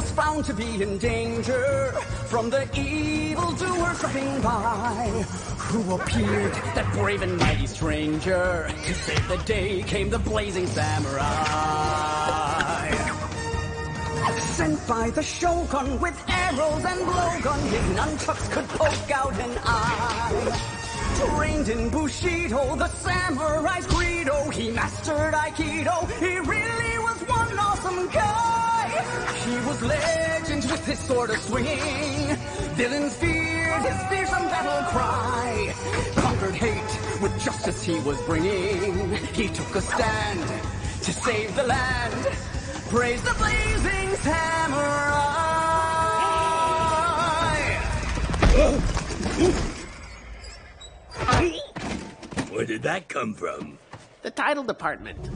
was found to be in danger from the evildoers dropping by. Who appeared, that brave and mighty stranger? To save the day came the blazing samurai. Sent by the shogun with arrows and blowgun, his nunchucks could poke out an eye. Trained in Bushido, the samurai's credo, he mastered Aikido, he really was legend with his sword a swinging, villains feared his fearsome battle cry. Conquered hate with justice he was bringing, he took a stand to save the land. Praise the blazing samurai! Where did that come from? The title department.